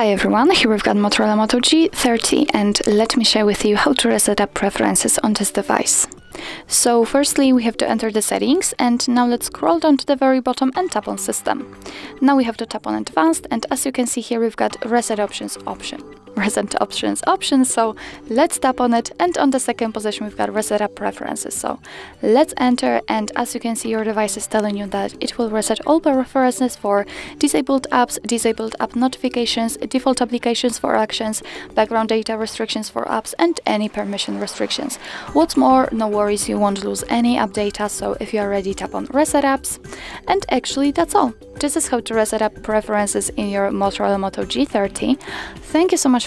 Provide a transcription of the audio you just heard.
Hi everyone, here we've got Motorola Moto G30 and let me share with you how to reset app preferences on this device. So firstly we have to enter the settings and now let's scroll down to the very bottom and tap on system. Now we have to tap on advanced and as you can see here we've got reset options option reset options option so let's tap on it. And on the second position we've got reset app preferences. So let's enter. And as you can see your device is telling you that it will reset all preferences for disabled apps disabled app notifications default applications for actions background data restrictions for apps and any permission restrictions. What's more no worries you won't lose any app data. So if you are ready tap on reset apps. And actually that's all. This is how to reset app preferences in your Motorola Moto G30 thank you so much